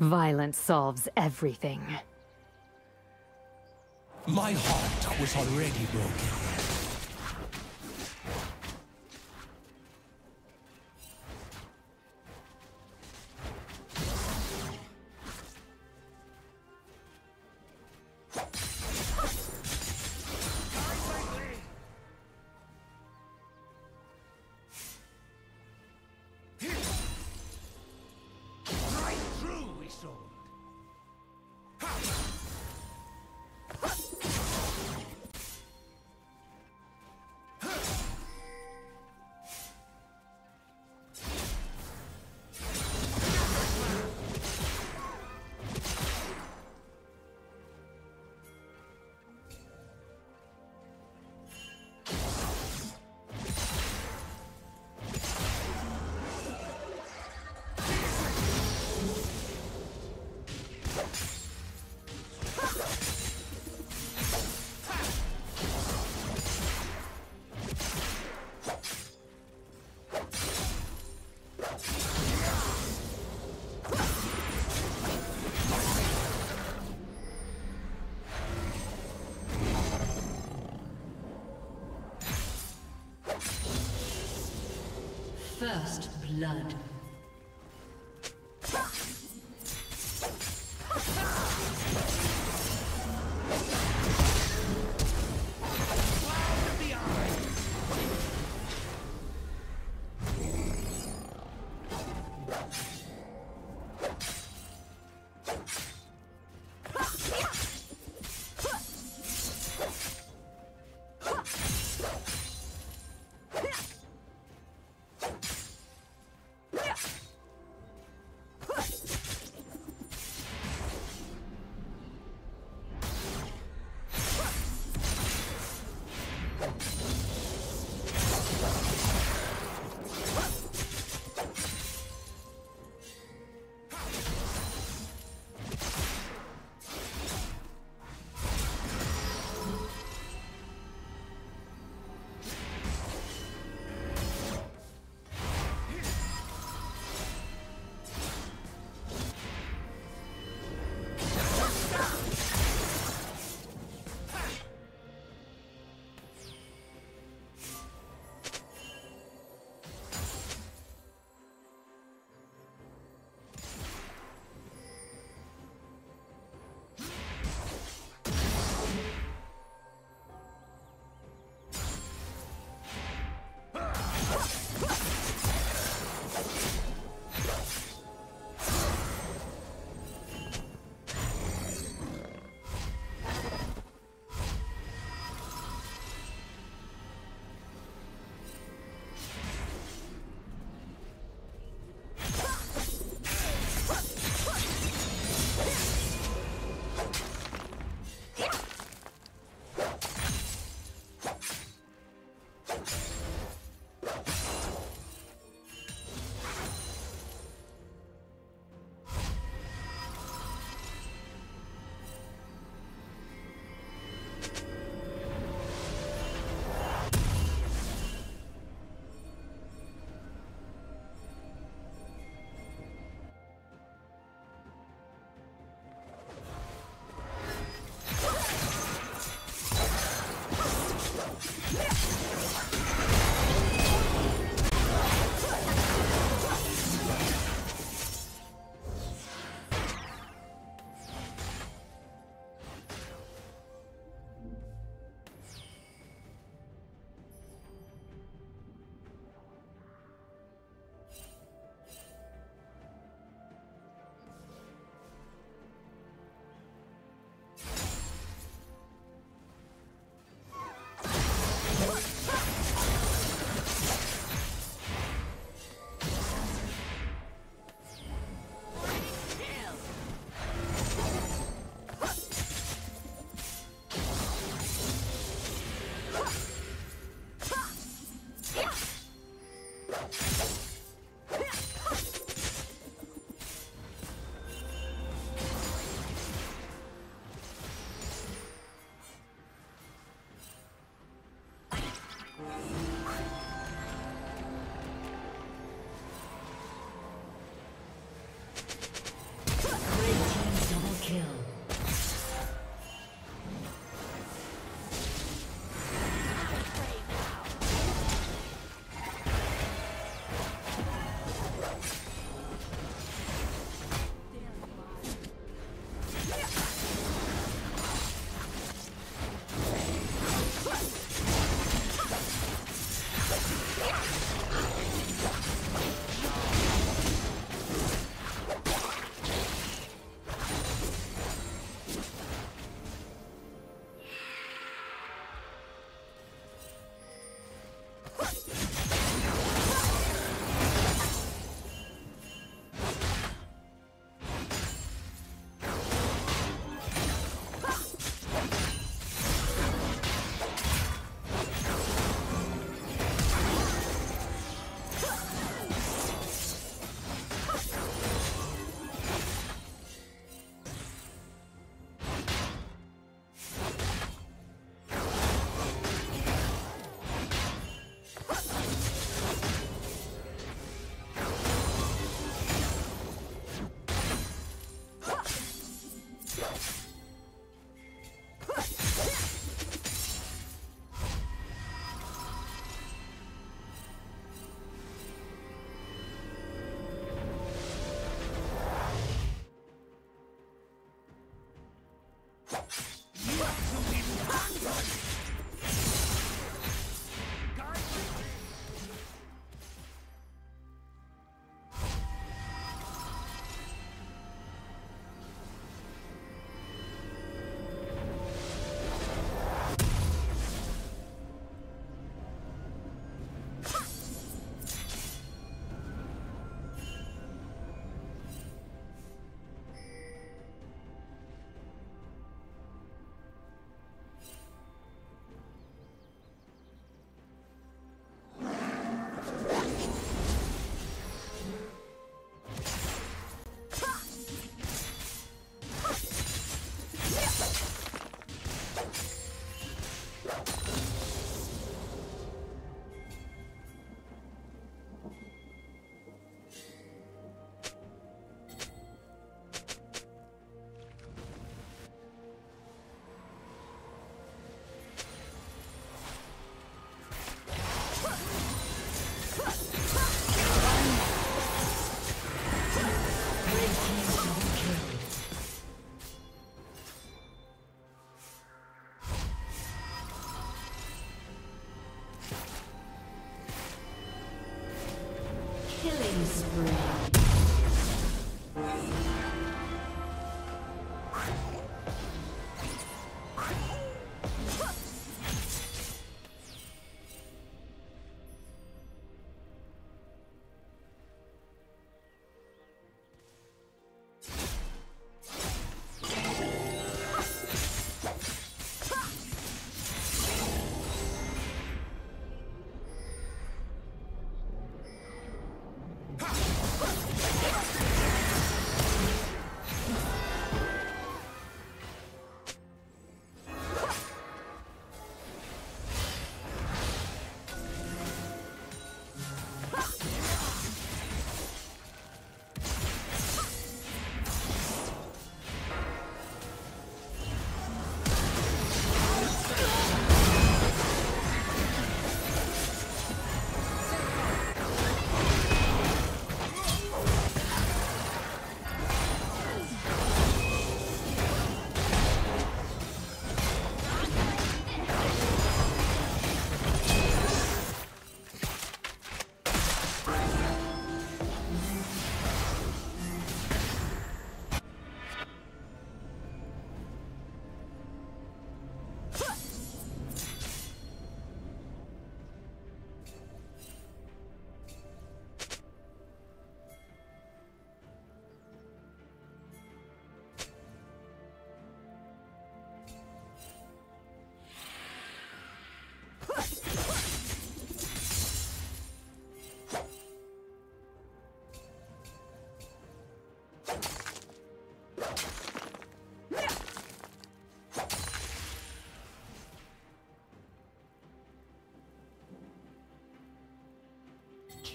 Violence solves everything. My heart was already broken. First blood.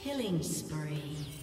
Killing spree.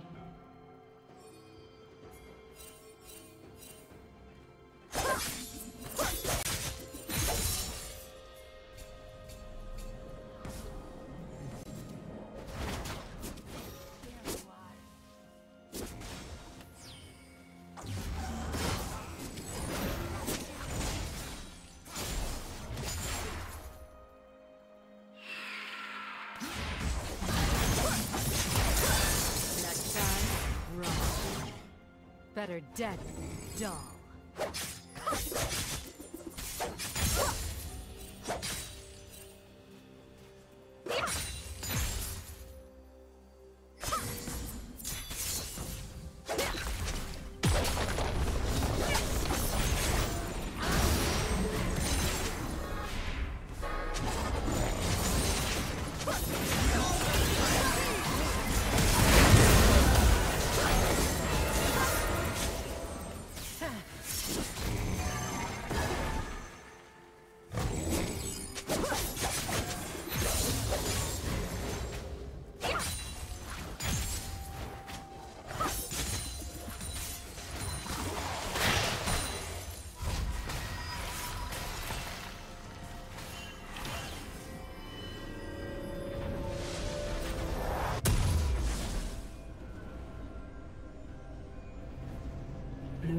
Better dead than dull.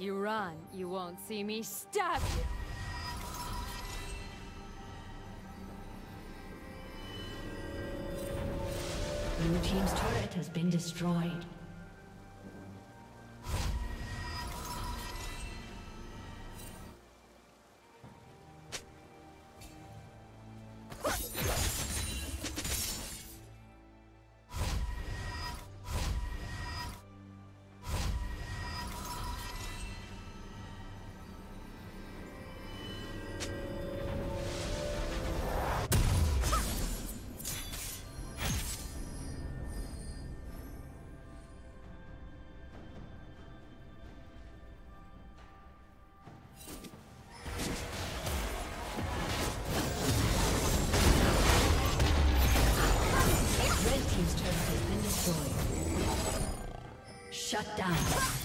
You run, you won't see me stab you. Blue Team's turret has been destroyed. Shut down.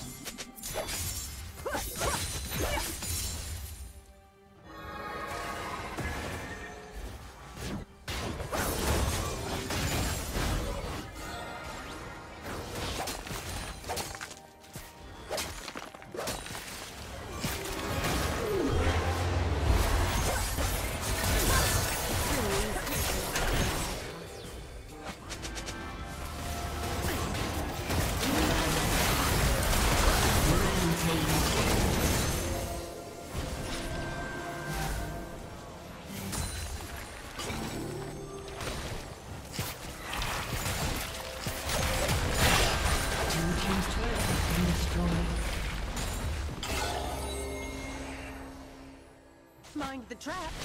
The trap.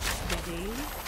Steady.